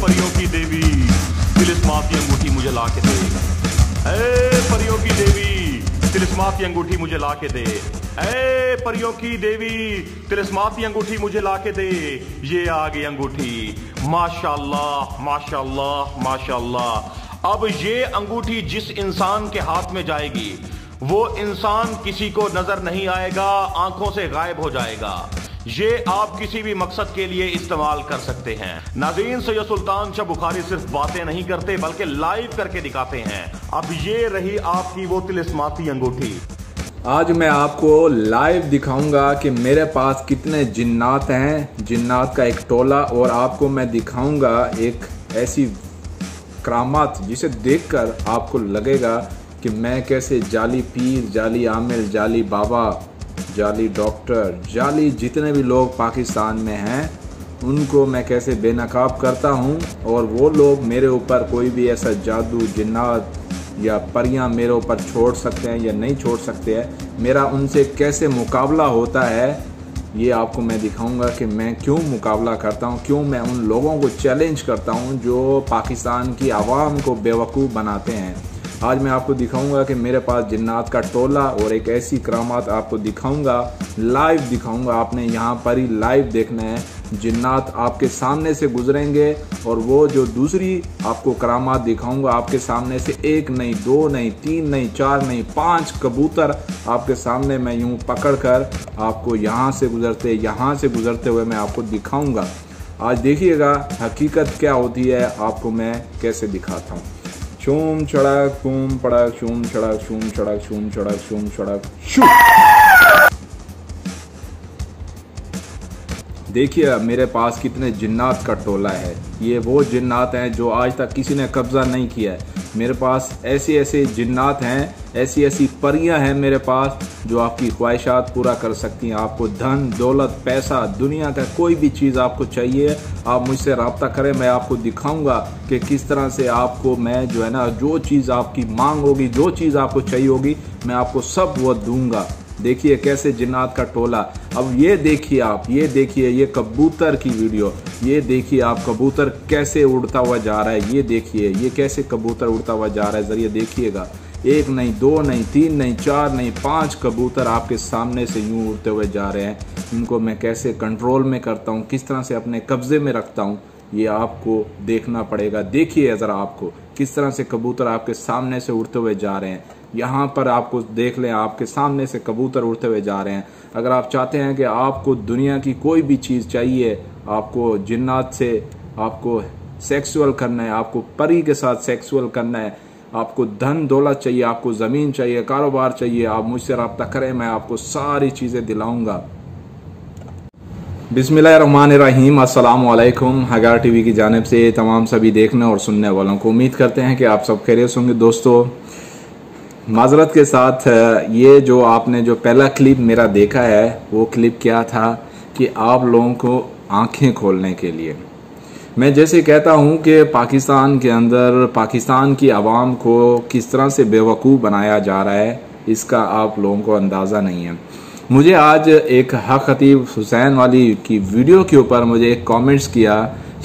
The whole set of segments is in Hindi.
परियों की देवी अंगूठी मुझे ला के दे। ऐ परियों की देवी तिलिस्मात की अंगूठी मुझे ला के दे। परियों की देवी तिलिस्मात की अंगूठी मुझे ला के दे। ये आ गई अंगूठी। माशाल्लाह माशाल्लाह माशाल्लाह। अब ये अंगूठी जिस इंसान के हाथ में जाएगी वो इंसान किसी को नज़र नहीं आएगा, आँखों से गायब हो जाएगा। ये आप किसी भी मकसद के लिए इस्तेमाल कर सकते हैं। नाजीन सैयद सुल्तान शाह बुखारी सिर्फ़ बातें नहीं करते, बल्कि लाइव करके दिखाते हैं। अब ये रही आपकी वो तिलिस्माती अंगूठी। आज मैं आपको लाइव दिखाऊँगा कि मेरे पास कितने जिन्नात हैं। जिन्नात का एक टोला और आपको मैं दिखाऊँगा एक ऐसी करामात जिसे देखकर आपको लगेगा कि मैं कैसे जाली पीर, जाली आमिर, जाली बाबा, जाली डॉक्टर, जाली जितने भी लोग पाकिस्तान में हैं, उनको मैं कैसे बेनकाब करता हूँ और वो लोग मेरे ऊपर कोई भी ऐसा जादू, जिन्नात या परियाँ मेरे ऊपर छोड़ सकते हैं या नहीं छोड़ सकते हैं, मेरा उनसे कैसे मुकाबला होता है, ये आपको मैं दिखाऊँगा कि मैं क्यों मुकाबला करता हूँ, क्यों मैं उन लोगों को चैलेंज करता हूँ जो पाकिस्तान की आवाम को बेवकूफ़ बनाते हैं। आज मैं आपको दिखाऊँगा कि मेरे पास जिन्नात का टोला और एक ऐसी करामात आपको दिखाऊँगा लाइव दिखाऊँगा। आपने यहाँ पर ही लाइव देखना है। जिन्नात आपके सामने से गुजरेंगे और वो जो दूसरी आपको करामात दिखाऊँगा, आपके सामने से एक नहीं, दो नहीं, तीन नहीं, चार नहीं, पाँच कबूतर आपके सामने मैं यूँ पकड़ कर आपको यहाँ से गुजरते, यहाँ से गुजरते हुए मैं आपको दिखाऊँगा। आज देखिएगा, हकीकत क्या होती है, आपको मैं कैसे दिखाता हूँ। शूम चढ़ा फूम पड़ा शूम चढ़ा शूम चढ़ा शूम चढ़ा शूम चढ़ा शू देखिए मेरे पास कितने जिन्नात का टोला है। ये वो जिन्नात हैं जो आज तक किसी ने कब्जा नहीं किया है। मेरे पास ऐसे ऐसे जिन्नात हैं, ऐसी ऐसी परियाँ हैं मेरे पास जो आपकी ख्वाहिशात पूरा कर सकती हैं। आपको धन, दौलत, पैसा, दुनिया का कोई भी चीज़ आपको चाहिए, आप मुझसे रबता करें, मैं आपको दिखाऊँगा कि किस तरह से आपको मैं जो है ना, जो चीज़ आपकी मांग होगी, जो चीज़ आपको चाहिए होगी, मैं आपको सब वो दूँगा। देखिए कैसे जिन्नात का टोला। अब ये देखिए आप, ये देखिए ये कबूतर की वीडियो। ये देखिए आप कबूतर कैसे उड़ता हुआ जा रहा है। ये देखिए, ये कैसे कबूतर उड़ता हुआ जा रहा है। ज़रिए देखिएगा। एक नहीं, दो नहीं, तीन नहीं, चार नहीं, पाँच कबूतर आपके सामने से यूँ उड़ते हुए जा रहे हैं। इनको मैं कैसे कंट्रोल में करता हूँ? किस तरह से अपने कब्जे में रखता हूँ? ये आपको देखना पड़ेगा। देखिए ज़रा आपको। किस तरह से कबूतर आपके सामने से उड़ते हुए जा रहे हैं। यहाँ पर आपको देख लें, आपके सामने से कबूतर उड़ते हुए जा रहे हैं। अगर आप चाहते हैं कि आपको दुनिया की कोई भी चीज़ चाहिए, आपको जिन्नात से आपको सेक्सुअल करना है, आपको परी के साथ सेक्सुअल करना है, आपको धन दौलत चाहिए, आपको ज़मीन चाहिए, कारोबार चाहिए, आप मुझसे रबता करें, मैं आपको सारी चीज़ें दिलाऊँगा। बिसमीम असलकुम हगार टीवी की जानब से तमाम सभी देखने और सुनने वालों को उम्मीद करते हैं कि आप सब खैरियत होंगे। दोस्तों, माजरत के साथ ये जो आपने जो पहला क्लिप मेरा देखा है, वो क्लिप क्या था कि आप लोगों को आँखें खोलने के लिए। मैं जैसे कहता हूँ कि पाकिस्तान के अंदर, पाकिस्तान की आवाम को किस तरह से बेवकूफ़ बनाया जा रहा है, इसका आप लोगों को अंदाज़ा नहीं है। मुझे आज एक हक खतीब हुसैन वाली की वीडियो के ऊपर मुझे एक कमेंट्स किया,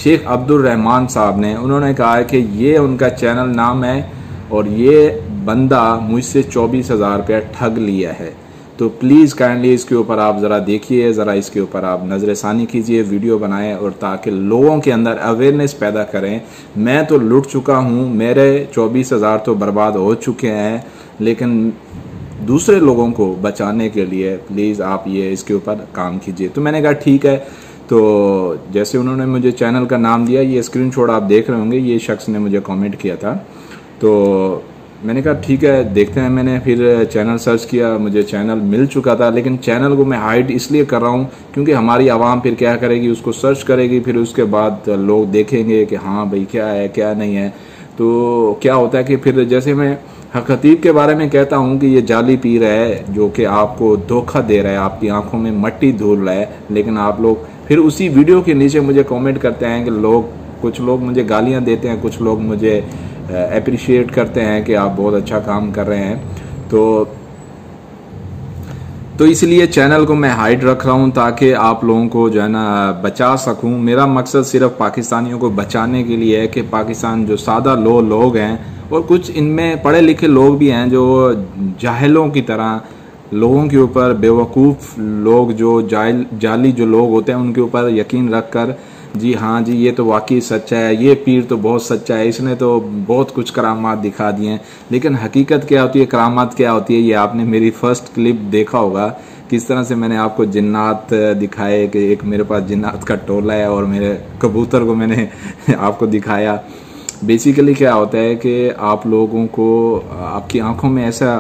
शेख अब्दुल रहमान साहब ने। उन्होंने कहा कि ये उनका चैनल नाम है और ये बंदा मुझसे चौबीस हज़ार रुपया ठग लिया है। तो प्लीज़ काइंडली इसके ऊपर आप ज़रा देखिए, ज़रा इसके ऊपर आप नज़र षानी कीजिए, वीडियो बनाएँ और ताकि लोगों के अंदर अवेयरनेस पैदा करें। मैं तो लुट चुका हूँ, मेरे चौबीस हज़ार तो बर्बाद हो चुके हैं, लेकिन दूसरे लोगों को बचाने के लिए प्लीज़ आप ये इसके ऊपर काम कीजिए। तो मैंने कहा, ठीक है। तो जैसे उन्होंने मुझे चैनल का नाम दिया, ये स्क्रीन आप देख रहे होंगे, ये शख्स ने मुझे कमेंट किया था। तो मैंने कहा, ठीक है, देखते हैं। मैंने फिर चैनल सर्च किया, मुझे चैनल मिल चुका था, लेकिन चैनल को मैं हाइड इसलिए कर रहा हूँ क्योंकि हमारी आवाम फिर क्या करेगी, उसको सर्च करेगी, फिर उसके बाद लोग देखेंगे कि हाँ भाई, क्या है, क्या नहीं है। तो क्या होता है कि फिर जैसे मैं खतीब के बारे में कहता हूँ कि ये जाली पी रहा है, जो कि आपको धोखा दे रहा है, आपकी आँखों में मट्टी धूल रहा है। लेकिन आप लोग फिर उसी वीडियो के नीचे मुझे कमेंट करते हैं कि लोग, कुछ लोग मुझे गालियाँ देते हैं, कुछ लोग मुझे अप्रिशिएट करते हैं कि आप बहुत अच्छा काम कर रहे हैं। तो तो इसलिए चैनल को मैं हाइड रख रहा हूँ ताकि आप लोगों को जो है ना, बचा सकूँ। मेरा मकसद सिर्फ़ पाकिस्तानियों को बचाने के लिए है कि पाकिस्तान जो सादा लो लोग हैं और कुछ इनमें पढ़े लिखे लोग भी हैं जो जाहिलों की तरह, लोगों के ऊपर बेवकूफ़ लोग जो जाल जाली जो लोग होते हैं, उनके ऊपर यकीन रख कर जी हाँ जी, ये तो वाकई सच्चा है, ये पीर तो बहुत सच्चा है, इसने तो बहुत कुछ करामात दिखा दिए हैं। लेकिन हकीकत क्या होती है, करामात क्या होती है, ये आपने मेरी फ़र्स्ट क्लिप देखा होगा, किस तरह से मैंने आपको जिन्नात दिखाए कि एक मेरे पास जिन्नात का टोला है और मेरे कबूतर को मैंने आपको दिखाया। बेसिकली क्या होता है कि आप लोगों को, आपकी आँखों में ऐसा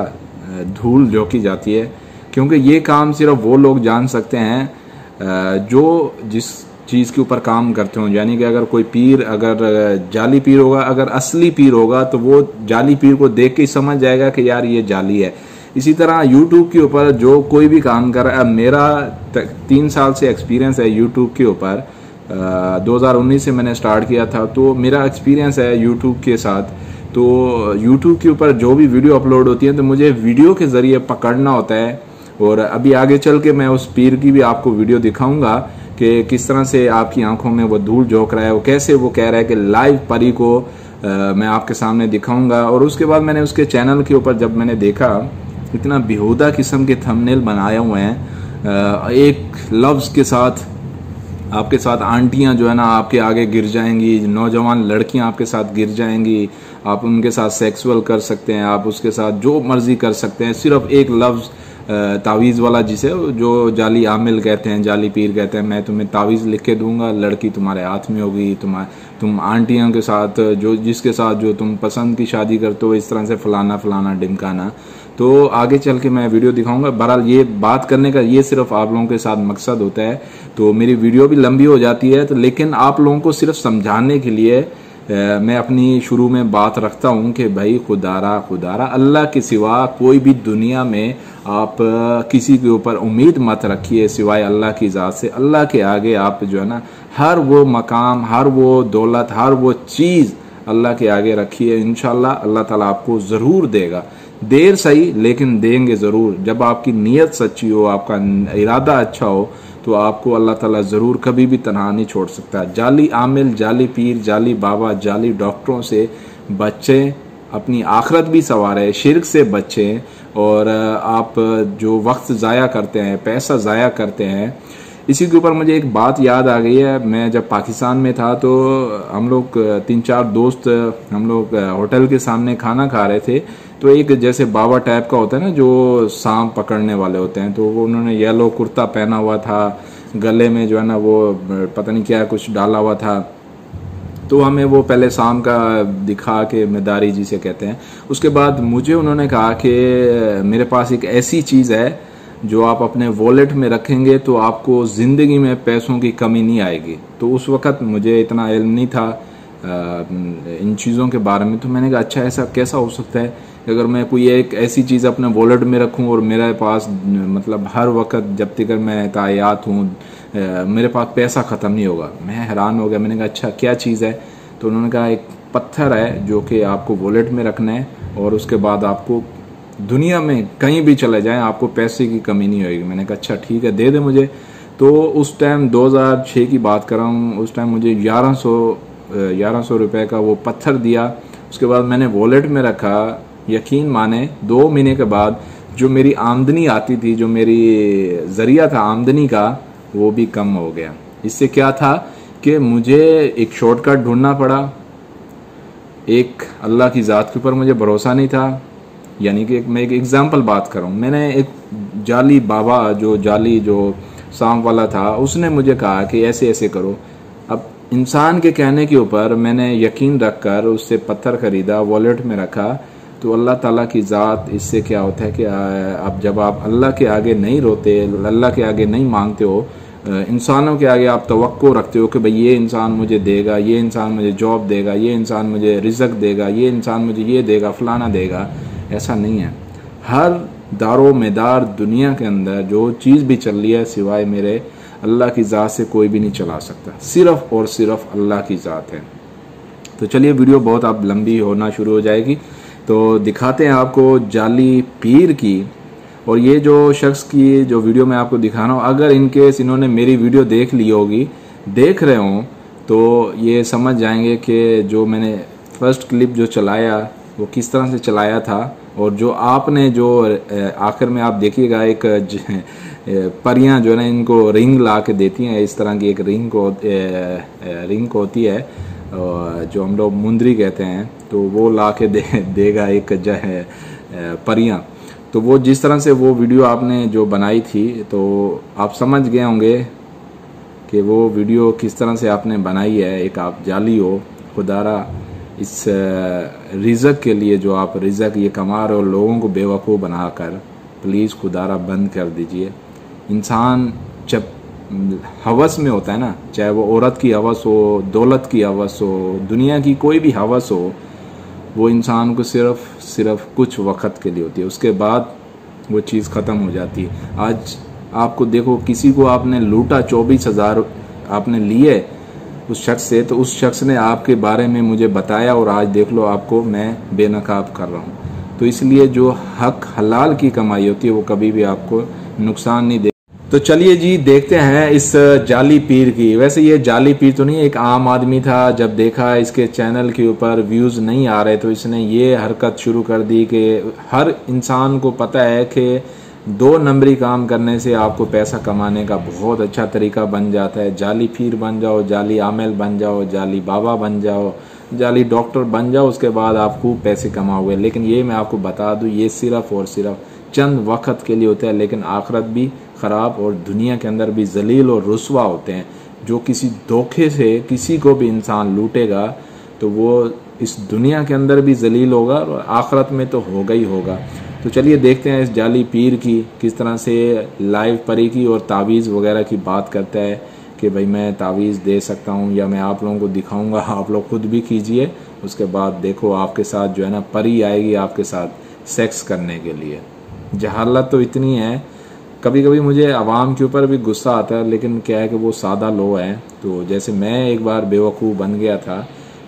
धूल झोंकी जाती है, क्योंकि ये काम सिर्फ़ वो लोग जान सकते हैं जो जिस चीज़ के ऊपर काम करते हो। यानी कि अगर कोई पीर, अगर जाली पीर होगा, अगर असली पीर होगा तो वो जाली पीर को देख के ही समझ जाएगा कि यार ये जाली है। इसी तरह यूट्यूब के ऊपर जो कोई भी काम कर रहा है मेरा तीन साल से एक्सपीरियंस है यूट्यूब के ऊपर दो हज़ार उन्नीस से मैंने स्टार्ट किया था तो मेरा एक्सपीरियंस है यूट्यूब के साथ। तो यूट्यूब के ऊपर जो भी वीडियो अपलोड होती है तो मुझे वीडियो के ज़रिए पकड़ना होता है। और अभी आगे चल के मैं उस पीर की भी आपको वीडियो दिखाऊँगा कि किस तरह से आपकी आँखों में वो धूल झोंक रहा है वो कैसे वो कह रहा है कि लाइव परी को आ, मैं आपके सामने दिखाऊँगा। और उसके बाद मैंने उसके चैनल के ऊपर जब मैंने देखा इतना बेहुदा किस्म के थंबनेल बनाए हुए हैं। एक लफ्ज़ के साथ आपके साथ आंटियाँ जो है ना आपके आगे गिर जाएँगी, नौजवान लड़कियाँ आपके साथ गिर जाएँगी, आप उनके साथ सेक्सुअल कर सकते हैं, आप उसके साथ जो मर्ज़ी कर सकते हैं, सिर्फ़ एक लफ्ज़ तावीज़ वाला जिसे जो जाली आमिल कहते हैं, जाली पीर कहते हैं, मैं तुम्हें तावीज़ लिख के दूँगा, लड़की तुम्हारे हाथ में होगी तुम्हारे तुम आंटियों के साथ जो, जिसके साथ जो तुम पसंद की शादी करते हो, इस तरह से फलाना फलाना डिमकाना तो आगे चल के मैं वीडियो दिखाऊँगा। बहरहाल, ये बात करने का ये सिर्फ़ आप लोगों के साथ मकसद होता है। तो मेरी वीडियो भी लंबी हो जाती है तो लेकिन आप लोगों को सिर्फ़ समझाने के लिए मैं अपनी शुरू में बात रखता हूँ कि भाई, खुदारा खुदारा, अल्लाह के सिवा कोई भी दुनिया में आप किसी के ऊपर उम्मीद मत रखिए सिवाय अल्लाह की ज़ात से। अल्लाह के आगे आप जो है ना, हर वो मकाम, हर वो दौलत, हर वो चीज़ अल्लाह के आगे रखिए। इन अल्लाह ताला आपको ज़रूर देगा। देर सही, लेकिन देंगे ज़रूर। जब आपकी नीयत सच्ची हो, आपका इरादा अच्छा हो तो आपको अल्लाह ताला ज़रूर कभी भी तनहा नहीं छोड़ सकता। जाली आमिल, जाली पीर, जाली बाबा, जाली डॉक्टरों से बच्चे अपनी आखरत भी सवार है शिरक से बचें, और आप, जो वक्त ज़ाया करते हैं, पैसा ज़ाया करते हैं, इसी के ऊपर मुझे एक बात याद आ गई है। मैं जब पाकिस्तान में था तो हम लोग, तीन चार दोस्त, हम लोग होटल के सामने खाना खा रहे थे। तो एक जैसे बाबा टाइप का होता है ना, जो सांप पकड़ने वाले होते हैं तो उन्होंने येलो कुर्ता पहना हुआ था, गले में जो है ना वो, पता नहीं क्या कुछ डाला हुआ था। तो हमें वो पहले शाम का दिखा के मदारी जी से कहते हैं। उसके बाद मुझे उन्होंने कहा कि, मेरे पास एक ऐसी चीज़ है, जो आप अपने वॉलेट में रखेंगे तो आपको ज़िंदगी में पैसों की कमी नहीं आएगी। तो उस वक़्त मुझे इतना इल्म नहीं था। इन चीज़ों के बारे में तो मैंने कहा अच्छा ऐसा कैसा हो सकता है? अगर मैं कोई एक ऐसी चीज़ अपने वॉलेट में रखूँ और मेरे पास मतलब हर वक्त जब तक मैं तायात हूँ मेरे पास पैसा ख़त्म नहीं होगा। मैं हैरान हो गया, मैंने कहा अच्छा क्या चीज़ है? तो उन्होंने कहा, एक पत्थर है जो कि आपको वॉलेट में रखना है और उसके बाद आपको दुनिया में कहीं भी चले जाएँ, आपको पैसे की कमी नहीं होगी। मैंने कहा अच्छा ठीक है, दे दे मुझे। तो उस टाइम 2006 की बात कर रहा हूँ, उस टाइम मुझे 1100 1100 रुपए का वो पत्थर दिया। उसके बाद मैंने वॉलेट में रखा यकीन माने, दो महीने के बाद जो मेरी आमदनी आती थी, जो मेरी ज़रिया था आमदनी का, वो भी कम हो गया। इससे क्या था कि मुझे एक शॉर्टकट ढूंढना पड़ा। एक अल्लाह की ज़ात के ऊपर मुझे भरोसा नहीं था। यानी कि मैं एक एग्ज़ाम्पल बात करूँ। मैंने एक जाली बाबा, जो जाली, जो सांप वाला था, उसने मुझे कहा कि ऐसे ऐसे करो। अब इंसान के कहने के ऊपर मैंने यकीन रखकर उससे पत्थर खरीदा वॉलेट में रखा। तो अल्लाह ताला की ज़ात, इससे क्या होता है कि अब जब आप अल्लाह के आगे नहीं रोते, अल्लाह के आगे नहीं मांगते हो इंसानों के आगे आप तो रखते हो कि भाई ये इंसान मुझे देगा, ये इंसान मुझे जॉब देगा, ये इंसान मुझे रिजक देगा, ये इंसान मुझे ये देगा, फलाना देगा, ऐसा नहीं है। हर दारो मेदार दुनिया के अंदर जो चीज़ भी चल रही है सिवाय मेरे, अल्लाह की ज़ात से कोई भी नहीं चला सकता। सिर्फ़ और सिर्फ़ अल्लाह की ज़ात है। तो चलिए, वीडियो बहुत अब लंबी होना शुरू हो जाएगी। तो दिखाते हैं आपको जाली पीर की। और ये जो शख्स की जो वीडियो मैं आपको दिखा रहा हूँ, अगर इनकेस इन्होंने मेरी वीडियो देख ली होगी, देख रहे हों तो ये समझ जाएँगे कि जो मैंने फ़र्स्ट क्लिप जो चलाया, वो किस तरह से चलाया था, और जो आपने जो आखिर में आप देखिएगा एक परियाँ जो है ना, इनको रिंग ला के देती हैं, इस तरह की एक रिंग को रिंग को होती है। जो हम लोग मुंदरी कहते हैं तो वो ला के दे, देगा एक जो है परियाँ। तो वो जिस तरह से वो वीडियो आपने जो बनाई थी तो आप समझ गए होंगे कि वो वीडियो किस तरह से आपने बनाई है। एक आप जाली हो, खुदारा, इस रिजक के लिए जो आप रिजक ये कमा रहे हो, लोगों को बेवकूफ़ बनाकर, प्लीज़ खुदारा बंद कर दीजिए। इंसान जब हवस में होता है ना, चाहे वो औरत की हवस हो, दौलत की हवस हो, दुनिया की कोई भी हवस हो, वो इंसान को सिर्फ़ सिर्फ़ कुछ वक्त के लिए होती है। उसके बाद वो चीज़ ख़त्म हो जाती है। आज आपको देखो, किसी को आपने लूटा, चौबीस हज़ार आपने लिए उस शख्स से तो उस शख्स ने आपके बारे में मुझे बताया और आज देख लो आपको मैं बेनकाब कर रहा हूँ। तो इसलिए जो हक हलाल की कमाई होती है, वो कभी भी आपको नुकसान नहीं दे तो चलिए जी, देखते हैं इस जाली पीर की। वैसे ये जाली पीर तो नहीं, एक आम आदमी था, जब देखा इसके चैनल के ऊपर व्यूज़ नहीं आ रहे तो इसने ये हरकत शुरू कर दी कि हर इंसान को पता है कि दो नंबरी काम करने से आपको पैसा कमाने का बहुत अच्छा तरीका बन जाता है। जाली पीर बन जाओ, जाली आमेल बन जाओ, जाली बाबा बन जाओ, जाली डॉक्टर बन जाओ, उसके बाद आप खूब पैसे कमाओगे। लेकिन ये मैं आपको बता दूँ, ये सिर्फ़ और सिर्फ़ चंद वक्त के लिए होता है, लेकिन आखरत भी ख़राब और दुनिया के अंदर भी जलील और रसवा होते हैं, जो किसी धोखे से किसी को भी इंसान लूटेगा तो वो इस दुनिया के अंदर भी जलील होगा और आखरत में तो होगा ही होगा। तो चलिए देखते हैं इस जाली पीर की, किस तरह से लाइव परी की और तावीज़ वगैरह की बात करता है कि भाई मैं तावीज़ दे सकता हूँ या मैं आप लोगों को दिखाऊँगा, आप लोग खुद भी कीजिए, उसके बाद देखो आपके साथ जो है ना, परी आएगी आपके साथ सेक्स करने के लिए। जहालत तो इतनी है कभी कभी मुझे आवाम के ऊपर भी गुस्सा आता है, लेकिन क्या है कि वो सादा लो है। तो जैसे मैं एक बार बेवकूफ़ बन गया था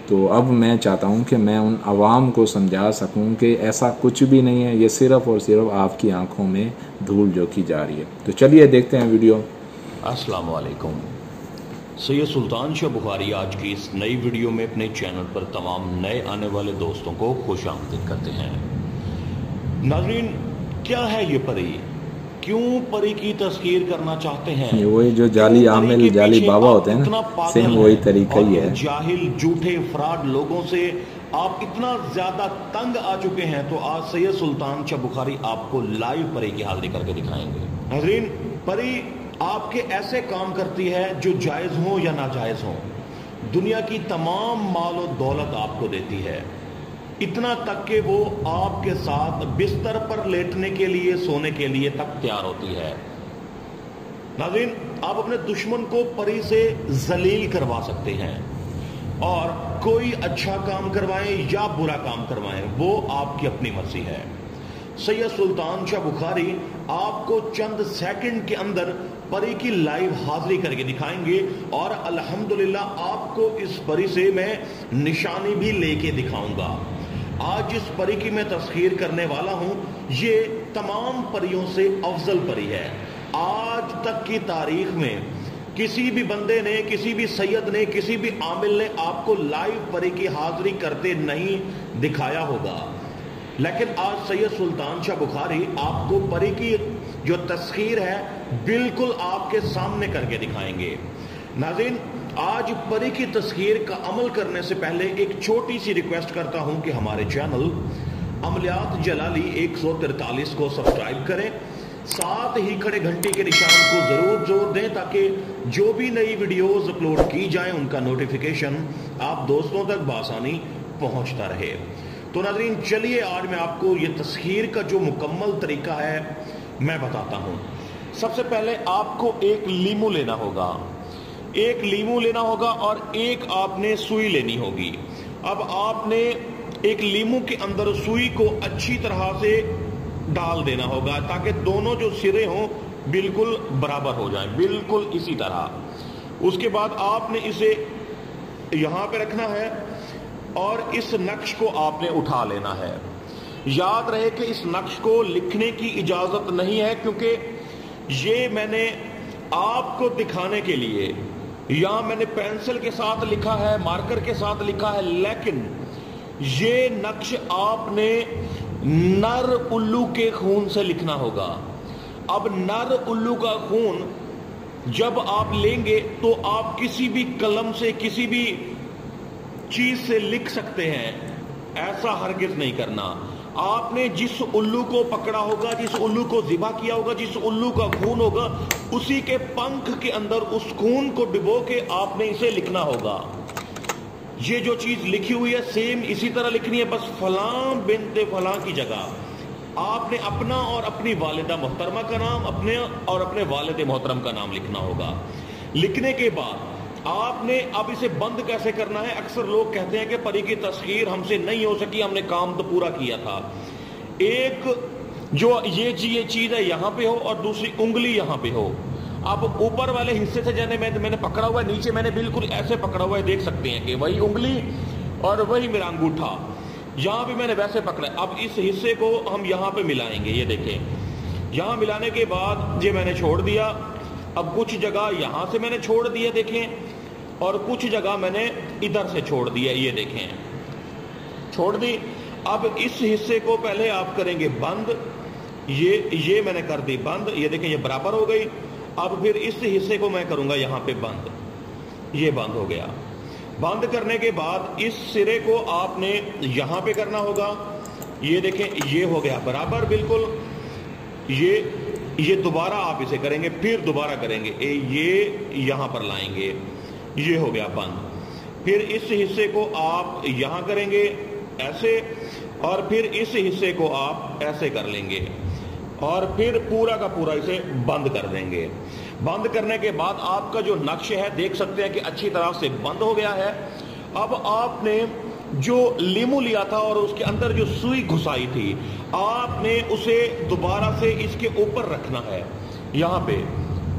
तो अब मैं चाहता हूँ कि मैं उन आवाम को समझा सकूँ कि ऐसा कुछ भी नहीं है, ये सिर्फ़ और सिर्फ़ आपकी आँखों में धूल जो की जा रही है। तो चलिए देखते हैं वीडियो। अस्सलाम वालेकुम सैयद सुल्तान शाह बुखारी आज की इस नई वीडियो में अपने चैनल पर तमाम नए आने वाले दोस्तों को खुश आमदीद करते हैं। नाजरीन, क्या है ये परी? क्यों परी की तस्कीर करना चाहते हैं? वही जो जाली आमिल जाली बाबा होते हैं ना सेम वही तरीका ही है। जाहिल झूठे फ्रॉड लोगों से आप इतना ज़्यादा तंग आ चुके हैं तो आज सैयद सुल्तान शाह बुखारी आपको लाइव परी की हाल करके दिखाएँगे। नजरीन परी आपके ऐसे काम करती है जो जायज़ हो या नाजायज हो? दुनिया की तमाम माल और दौलत आपको देती है। इतना तक के वो आपके साथ बिस्तर पर लेटने के लिए, सोने के लिए तक तैयार होती है। नाजीन आप अपने दुश्मन को परी से जलील करवा सकते हैं और कोई अच्छा काम करवाएँ या बुरा काम करवाएँ, वो आपकी अपनी मर्ज़ी है। सैयद सुल्तान शाह बुखारी आपको चंद सेकंड के अंदर परी की लाइव हाजिरी करके दिखाएँगे और अल्हम्दुलिल्लाह आपको इस परी से मैं निशानी भी लेके दिखाऊँगा। आज जिस परी की मैं तस्खीर करने वाला हूँ, ये तमाम परियों से अफजल परी है। आज तक की तारीख में किसी भी बंदे ने, किसी भी सैयद ने, किसी भी आमिल ने आपको लाइव परी की हाजिरी करते नहीं दिखाया होगा। लेकिन आज सैयद सुल्तान शाह बुखारी आपको परी की जो तस्खीर है, बिल्कुल आपके सामने करके दिखाएँगे। नाजिन आज परी की तस्वीर का अमल करने से पहले एक छोटी सी रिक्वेस्ट करता हूँ कि हमारे चैनल अमलियात जलाली एक सौ तिरतालीस को सब्सक्राइब करें। साथ ही खड़े घंटी के निशान को ज़रूर ज़ोर दें ताकि जो भी नई वीडियोस अपलोड की जाए, उनका नोटिफिकेशन आप दोस्तों तक बासानी पहुँचता रहे। तो नाजरीन, चलिए आज मैं आपको ये तस्खीर का जो मुकम्मल तरीका है, मैं बताता हूँ। सबसे पहले आपको एक लीमू लेना होगा। एक लीमू लेना होगा और एक आपने सुई लेनी होगी। अब आपने एक लीमू के अंदर सुई को अच्छी तरह से डाल देना होगा ताकि दोनों जो सिरे हों बिल्कुल बराबर हो जाए, बिल्कुल इसी तरह। उसके बाद आपने इसे यहाँ पे रखना है और इस नक्श को आपने उठा लेना है। याद रहे कि इस नक्श को लिखने की इजाज़त नहीं है, क्योंकि ये मैंने आपको दिखाने के लिए यहाँ मैंने पेंसिल के साथ लिखा है, मार्कर के साथ लिखा है, लेकिन ये नक्श आपने नर उल्लू के खून से लिखना होगा। अब नर उल्लू का खून जब आप लेंगे तो आप किसी भी कलम से, किसी भी चीज़ से लिख सकते हैं। ऐसा हरगिज नहीं करना। आपने जिस उल्लू को पकड़ा होगा, जिस उल्लू को जिबा किया होगा, जिस उल्लू का खून होगा, उसी के पंख के अंदर उस खून को डिबो के आपने इसे लिखना होगा। ये जो चीज़ लिखी हुई है सेम इसी तरह लिखनी है, बस फलां बिनते फलां की जगह। आपने अपना और अपनी वालिदा मोहतरमा का नाम, अपने और अपने वालिद मोहतरम का नाम लिखना होगा। लिखने के बाद आपने अब इसे बंद कैसे करना है? अक्सर लोग कहते हैं कि परी की तस्वीर हमसे नहीं हो सकी, हमने काम तो पूरा किया था। एक, जो ये ये चीज़ है यहाँ पे हो और दूसरी उंगली यहाँ पे हो। अब ऊपर वाले हिस्से से जाने, में, मैंने पकड़ा हुआ है, नीचे मैंने बिल्कुल ऐसे पकड़ा हुआ है, देख सकते हैं कि वही उंगली और वही मेरा अंगूठा। यहाँ भी मैंने वैसे पकड़ा अब इस हिस्से को हम यहाँ पे मिलाएँगे, ये देखें। यहाँ मिलाने के बाद ये मैंने छोड़ दिया। अब कुछ जगह यहाँ से मैंने छोड़ दिया देखें। और कुछ जगह मैंने इधर से छोड़ दिया ये देखें। छोड़ दी। अब इस हिस्से को पहले आप करेंगे बंद। ये ये मैंने कर दी बंद। ये देखें ये बराबर हो गई। अब फिर इस हिस्से को मैं करूँगा यहाँ पे बंद। ये बंद हो गया। बंद करने के बाद इस सिरे को आपने यहाँ पे करना होगा। ये देखें ये हो गया बराबर बिल्कुल। ये ये दोबारा आप इसे करेंगे फिर दोबारा करेंगे। ए, ये यहाँ पर लाएँगे। ये हो गया बंद। फिर इस हिस्से को आप यहाँ करेंगे ऐसे, और फिर इस हिस्से को आप ऐसे कर लेंगे, और फिर पूरा का पूरा इसे बंद कर देंगे। बंद करने के बाद आपका जो नक्श है, देख सकते हैं कि अच्छी तरह से बंद हो गया है। अब आपने जो लीमू लिया था और उसके अंदर जो सुई घुसाई थी, आपने उसे दोबारा से इसके ऊपर रखना है, यहाँ पे।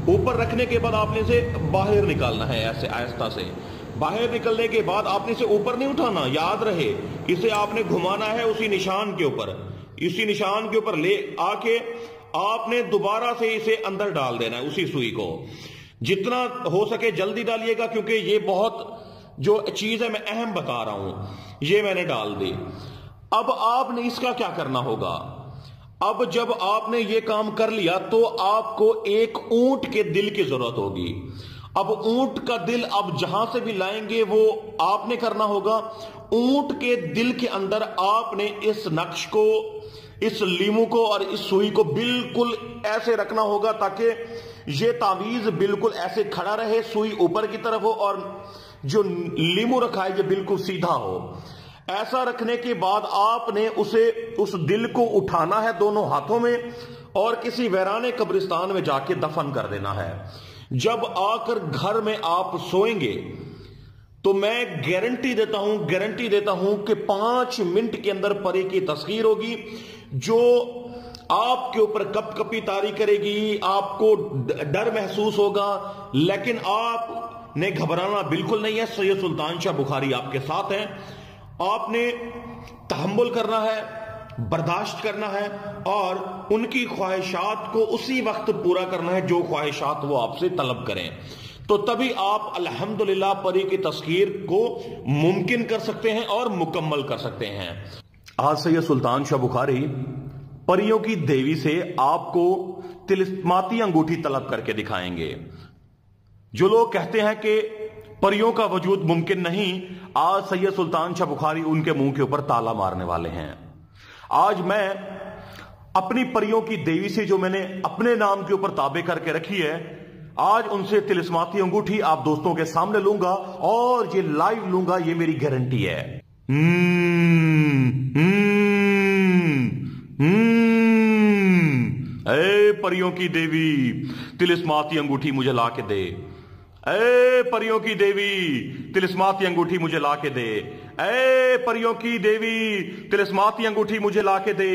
ऊपर रखने के बाद आपने इसे बाहर निकालना है, ऐसे आहिस्ता से। बाहर निकलने के बाद आपने इसे ऊपर नहीं उठाना, याद रहे। इसे आपने घुमाना है उसी निशान के ऊपर। इसी निशान के ऊपर ले आके आपने दोबारा से इसे अंदर डाल देना है उसी सुई को। जितना हो सके जल्दी डालिएगा, क्योंकि ये बहुत जो चीज़ है, मैं अहम बता रहा हूँ। ये मैंने डाल दी। अब आपने इसका क्या करना होगा? अब जब आपने ये काम कर लिया तो आपको एक ऊँट के दिल की ज़रूरत होगी। अब ऊँट का दिल अब जहाँ से भी लाएँगे, वो आपने करना होगा। ऊँट के दिल के अंदर आपने इस नक्श को, इस लीमू को और इस सुई को बिल्कुल ऐसे रखना होगा ताकि ये तावीज बिल्कुल ऐसे खड़ा रहे, सुई ऊपर की तरफ़ हो और जो लीमू रखा है, ये बिल्कुल सीधा हो। ऐसा रखने के बाद आपने उसे, उस दिल को उठाना है दोनों हाथों में और किसी वैराने कब्रिस्तान में जाके दफन कर देना है। जब आकर घर में आप सोएँगे तो मैं गारंटी देता हूँ गारंटी देता हूँ कि पाँच मिनट के अंदर परे की तस्वीर होगी, जो आपके ऊपर कप कपी तारी करेगी, आपको डर महसूस होगा, लेकिन आपने घबराना बिल्कुल नहीं है। सैयद सुल्तान शाह बुखारी आपके साथ हैं। आपने तहमुल करना है, बर्दाश्त करना है और उनकी ख्वाहिशात को उसी वक्त पूरा करना है जो ख्वाहिशात वो आपसे तलब करें। तो तभी आप अल्हम्दुलिल्लाह परी की तस्कीर को मुमकिन कर सकते हैं और मुकम्मल कर सकते हैं। आज सैयद सुल्तान शाह बुखारी परियों की देवी से आपको तिलिस्माती अंगूठी तलब करके दिखाएँगे। जो लोग कहते हैं कि परियों का वजूद मुमकिन नहीं। आज सैयद सुल्तान शाह बुखारी उनके मुँह के ऊपर ताला मारने वाले हैं। आज मैं अपनी परियों की देवी से जो मैंने अपने नाम के ऊपर ताबे करके रखी है आज उनसे तिलिस्माती अंगूठी आप दोस्तों के सामने लूँगा और ये लाइव लूँगा ये मेरी गारंटी है। हम्म, हम्म, हम्म। परियों की देवी तिलिस्माती अंगूठी मुझे ला के दे। ए, परियों की देवी, तिलिस्माती अंगूठी मुझे ला के दे। ए, परियों की देवी, तिलिस्माती अंगूठी मुझे ला के दे।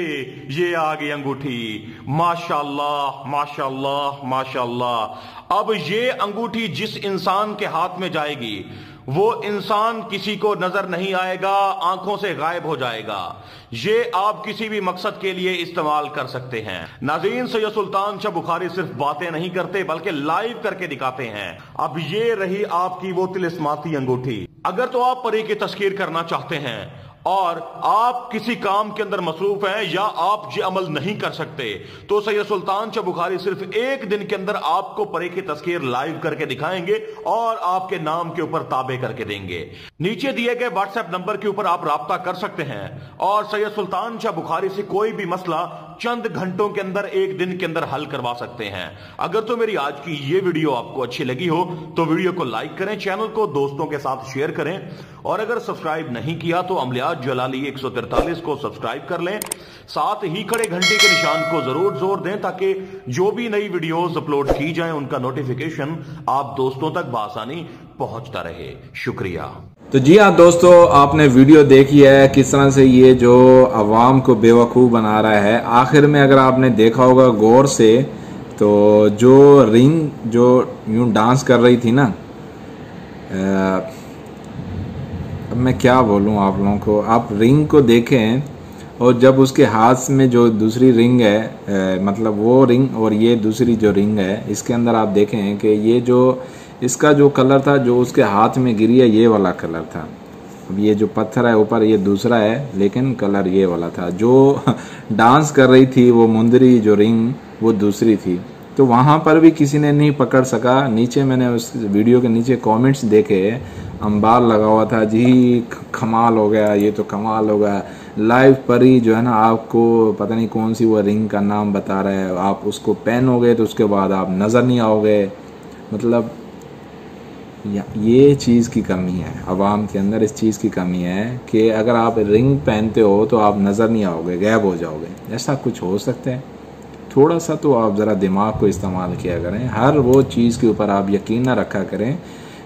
ये आ गई अंगूठी। माशाल्लाह माशाल्लाह माशाल्लाह। अब ये अंगूठी जिस इंसान के हाथ में जाएगी वो इंसान किसी को नज़र नहीं आएगा, आँखों से गायब हो जाएगा। ये आप किसी भी मकसद के लिए इस्तेमाल कर सकते हैं। नाजीन सैयद सुल्तान शाह बुखारी सिर्फ़ बातें नहीं करते, बल्कि लाइव करके दिखाते हैं। अब ये रही आपकी वो तिलस्माती अंगूठी। अगर तो आप परी की तस्कीर करना चाहते हैं और आप किसी काम के अंदर मसरूफ हैं या आप ये अमल नहीं कर सकते तो सैयद सुल्तान शाह बुखारी सिर्फ़ एक दिन के अंदर आपको परे की तस्वीर लाइव करके दिखाएँगे और आपके नाम के ऊपर ताबे करके देंगे। नीचे दिए गए व्हाट्सएप नंबर के ऊपर आप रबता कर सकते हैं और सैयद सुल्तान शाह बुखारी से कोई भी मसला चंद घंटों के अंदर, एक दिन के अंदर हल करवा सकते हैं। अगर तो मेरी आज की ये वीडियो आपको अच्छी लगी हो तो वीडियो को लाइक करें, चैनल को दोस्तों के साथ शेयर करें। और अगर सब्सक्राइब नहीं किया तो अमलियात जलाली एक को सब्सक्राइब कर लें। साथ ही खड़े घंटे के निशान को ज़रूर ज़ोर दें, ताकि जो भी नई वीडियोस अपलोड की जाए, उनका नोटिफिकेशन आप दोस्तों तक बासानी पहुँचता रहे। शुक्रिया। तो जी हाँ दोस्तों, आपने वीडियो देखी है किस तरह से ये जो अवाम को बेवकूफ़ बना रहा है। आखिर में अगर आपने देखा होगा गौर से तो जो रिंग, जो यूँ डांस कर रही थी ना अब मैं क्या बोलूँ आप लोगों को, आप रिंग को देखें और जब उसके हाथ में जो दूसरी रिंग है मतलब वो रिंग और ये दूसरी जो रिंग है, इसके अंदर आप देखें कि ये जो इसका जो कलर था, जो उसके हाथ में गिरी है, ये वाला कलर था। अब ये जो पत्थर है ऊपर, ये दूसरा है, लेकिन कलर ये वाला था। जो डांस कर रही थी, वो मुंदरी, जो रिंग, वो दूसरी थी। तो वहाँ पर भी किसी ने नहीं पकड़ सका। नीचे मैंने उस वीडियो के नीचे कमेंट्स देखे, अंबार लगा हुआ था, जी कमाल हो गया, ये तो कमाल हो गया। लाइव पर ही जो है ना, आपको पता नहीं कौन सी वो रिंग का नाम बता रहा है। आप उसको पहनोगे तो उसके बाद आप नज़र नहीं आओगे। मतलब ये चीज़ की कमी है आवाम के अंदर इस चीज़ की कमी है कि अगर आप रिंग पहनते हो तो आप नज़र नहीं आओगे, गैब हो जाओगे। ऐसा कुछ हो सकता है। थोड़ा सा तो आप ज़रा दिमाग को इस्तेमाल किया करें। हर वो चीज़ के ऊपर आप यकीन ना रखा करें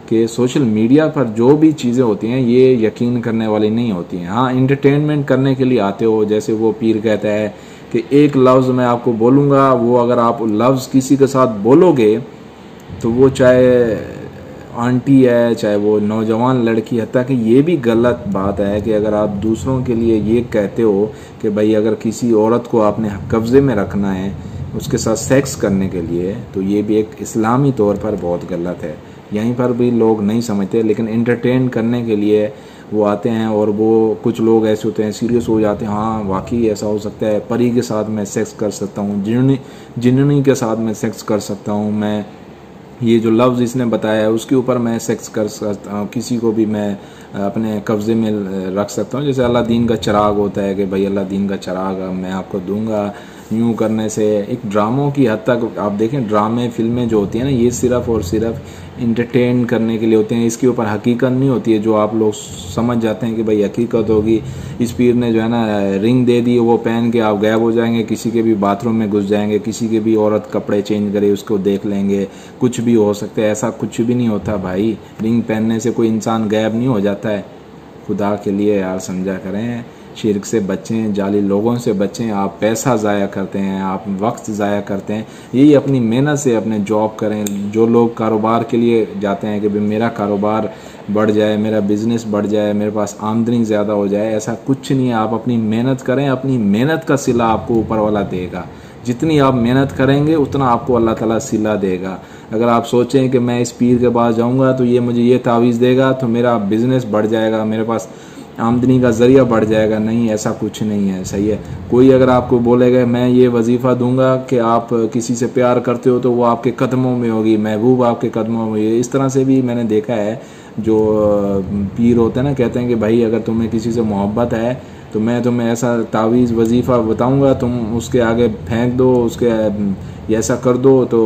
कि सोशल मीडिया पर जो भी चीज़ें होती हैं, ये यकीन करने वाली नहीं होती हैं। हाँ इंटरटेनमेंट करने के लिए आते हो, जैसे वो पीर कहता है कि एक लफ्ज़ मैं आपको बोलूँगा, वो अगर आप लफ्ज़ किसी के साथ बोलोगे तो वो चाहे आंटी है, चाहे वो नौजवान लड़की है ताकि ये भी गलत बात है कि अगर आप दूसरों के लिए ये कहते हो कि भाई अगर किसी औरत को आपने कब्ज़े में रखना है उसके साथ सेक्स करने के लिए तो ये भी एक इस्लामी तौर पर बहुत गलत है। यहीं पर भी लोग नहीं समझते, लेकिन इंटरटेन करने के लिए वो आते हैं और वो कुछ लोग ऐसे होते हैं सीरियस हो जाते हैं हाँ वाकई ऐसा हो सकता है, परी के साथ मैं सेक्स कर सकता हूँ जिननी जिननी के साथ मैं सेक्स कर सकता हूँ, मैं ये जो लफ्ज़ इसने बताया है, उसके ऊपर मैं सेक्स कर सकता हूँ, किसी को भी मैं अपने कब्ज़े में रख सकता हूँ। जैसे अल्लाह दीन का चराग होता है कि भाई अल्लाह दीन का चराग, मैं आपको दूँगा। यूँ करने से, एक ड्रामों की हद तक आप देखें ड्रामे फ़िल्में जो होती हैं ना, ये सिर्फ़ और सिर्फ़ इंटरटेन करने के लिए होते हैं। इसके ऊपर हकीकत नहीं होती है, जो आप लोग समझ जाते हैं कि भाई हकीकत होगी। इस पीर ने जो है ना रिंग दे दी, वो पहन के आप गायब हो जाएँगे, किसी के भी बाथरूम में घुस जाएँगे, किसी के भी औरत कपड़े चेंज करे, उसको देख लेंगे, कुछ भी हो सकता है, ऐसा कुछ भी नहीं होता भाई। रिंग पहनने से कोई इंसान गायब नहीं हो जाता है। खुदा के लिए यार समझा करें। शिरक से बचें, जाली लोगों से बचें, आप पैसा ज़ाया करते हैं, आप वक्त ज़ाया करते हैं, यही अपनी मेहनत से अपने जॉब करें। जो लोग कारोबार के लिए जाते हैं कि भाई मेरा कारोबार बढ़ जाए, मेरा बिज़नेस बढ़ जाए, मेरे पास आमदनी ज़्यादा हो जाए, ऐसा कुछ नहीं है। आप अपनी मेहनत करें, अपनी मेहनत का सिला आपको ऊपर वाला देगा। जितनी आप मेहनत करेंगे, उतना आपको अल्लाह ताला सिला देगा। अगर आप सोचें कि मैं इस पीर के पास जाऊँगा तो ये मुझे ये तावीज़ देगा तो मेरा बिज़नेस बढ़ जाएगा, मेरे पास आमदनी का ज़रिया बढ़ जाएगा, नहीं, ऐसा कुछ नहीं है, सही है। कोई अगर आपको बोलेगा, मैं ये वजीफ़ा दूँगा कि आप किसी से प्यार करते हो तो वो आपके कदमों में होगी, महबूब आपके कदमों में। इस तरह से भी मैंने देखा है, जो पीर होते हैं ना, कहते हैं कि, भाई, अगर तुम्हें किसी से मोहब्बत है तो मैं तुम्हें ऐसा तावीज़, वजीफ़ा बताऊँगा, तुम उसके आगे फेंक दो, उसके ऐसा कर दो तो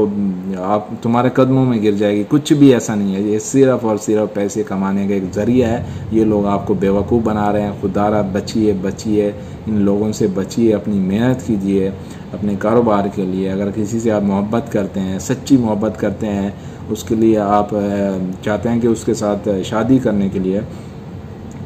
आप, तुम्हारे कदमों में गिर जाएगी। कुछ भी ऐसा नहीं है, ये सिर्फ़ और सिर्फ़ पैसे कमाने का एक ज़रिया है। ये लोग आपको बेवकूफ़ बना रहे हैं, खुदारा बचिए बचिए, इन लोगों से बचिए, अपनी मेहनत कीजिए, अपने कारोबार के लिए। अगर किसी से आप मोहब्बत करते हैं, सच्ची मोहब्बत करते हैं, उसके लिए आप चाहते हैं कि उसके साथ शादी करने के लिए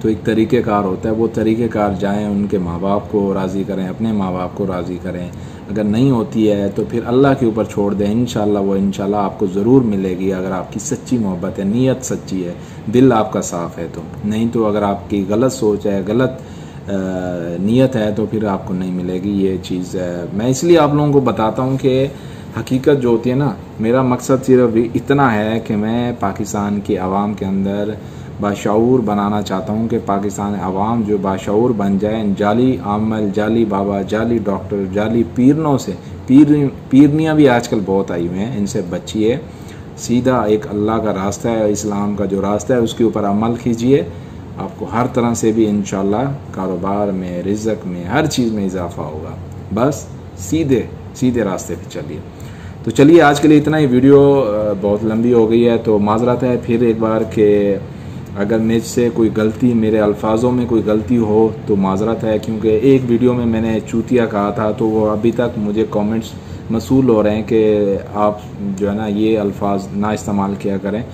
तो एक तरीक़ेकार होता है, वो तरीक़ेकार जाएँ उनके माँ बाप को राज़ी करें, अपने माँ बाप को राज़ी करें। अगर नहीं होती है तो फिर अल्लाह के ऊपर छोड़ दें इन वो इन आपको ज़रूर मिलेगी, अगर आपकी सच्ची मोहब्बत है, नीयत सच्ची है, दिल आपका साफ़ है तो। नहीं तो अगर आपकी गलत सोच है, गलत नीयत है तो फिर आपको नहीं मिलेगी ये चीज़ है मैं इसलिए आप लोगों को बताता हूँ कि हकीकत जो होती है ना, मेरा मकसद सिर्फ़ इतना है कि मैं पाकिस्तान की आवाम के अंदर बाशूर बनाना चाहता हूँ कि पाकिस्तान आवाम जो बाशूर बन जाए, जाली आमल, जाली बाबा, जाली डॉक्टर, जाली पीरनों से, पीर, पीरनियाँ भी आजकल बहुत आई हुई हैं, इनसे बचिए सीधा एक अल्लाह का रास्ता है, इस्लाम का जो रास्ता है, उसके ऊपर अमल कीजिए। आपको हर तरह से भी इन कारोबार में, रिजक में, हर चीज़ में इजाफा होगा। बस सीधे सीधे रास्ते पे चलिए। तो चलिए, आज के लिए इतना ही। वीडियो बहुत लंबी हो गई है तो माजरत है फिर एक बार के अगर मुझसे कोई गलती, मेरे अल्फाजों में कोई गलती हो तो माजरत है, क्योंकि एक वीडियो में मैंने चूतिया कहा था तो वो अभी तक मुझे कमेंट्स मसूल हो रहे हैं कि आप जो है ना, ये अल्फाज ना इस्तेमाल किया करें।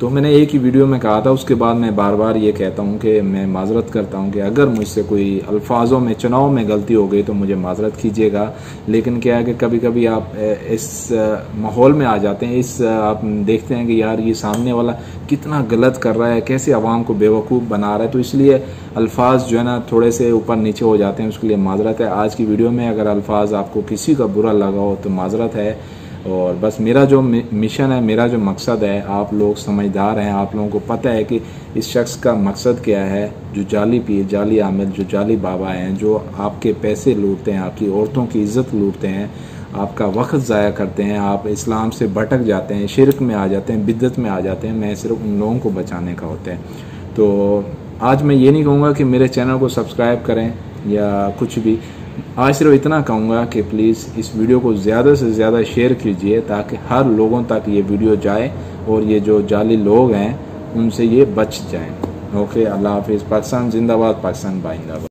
तो मैंने एक ही वीडियो में कहा था, उसके बाद मैं बार बार ये कहता हूँ कि मैं माजरत करता हूँ कि अगर मुझसे कोई अल्फाजों में, चुनाव में गलती हो गई तो मुझे माजरत कीजिएगा। लेकिन क्या है कि कभी कभी आप इस माहौल में आ जाते हैं, इस आप देखते हैं कि यार ये सामने वाला कितना गलत कर रहा है, कैसे आवाम को बेवकूफ़ बना रहा है। तो इसलिए अल्फाज जो है ना, थोड़े से ऊपर नीचे हो जाते हैं, उसके लिए माजरत है। आज की वीडियो में अगर अल्फाज आपको किसी का बुरा लगा हो तो माजरत है। और बस मेरा जो मिशन है, मेरा जो मकसद है, आप लोग समझदार हैं, आप लोगों को पता है कि इस शख्स का मकसद क्या है, जो जाली पीर, जाली आमिर, जो जाली बाबा हैं, जो आपके पैसे लूटते हैं, आपकी औरतों की इज़्ज़त लूटते हैं, आपका वक्त ज़ाया करते हैं, आप इस्लाम से भटक जाते हैं, शिरक में आ जाते हैं, बिद्दत में आ जाते हैं, मैं सिर्फ़ उन लोगों को बचाने का होता है। तो आज मैं ये नहीं कहूँगा कि मेरे चैनल को सब्सक्राइब करें या कुछ भी आज सिर्फ़ इतना कहूँगा कि प्लीज़ इस वीडियो को ज़्यादा से ज़्यादा शेयर कीजिए ताकि हर लोगों तक ये वीडियो जाए और ये जो जाली लोग हैं, उनसे ये बच जाएँ। ओके अल्लाह हाफिज़। पाकिस्तान जिंदाबाद, पाकिस्तान बाइंदाबाद